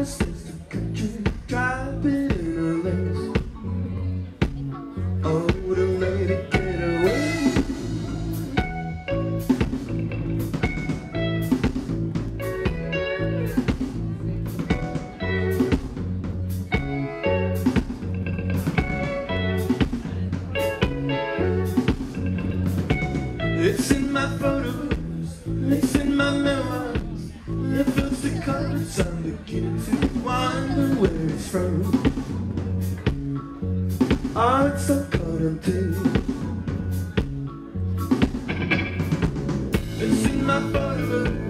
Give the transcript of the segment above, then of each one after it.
promise colors I'm beginning to wonder where it's from. I'm so caught up It's in my body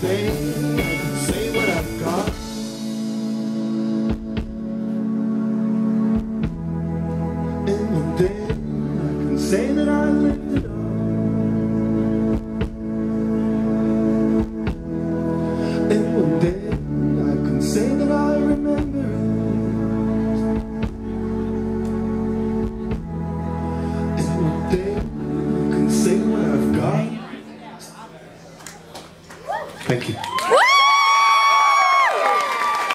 baby.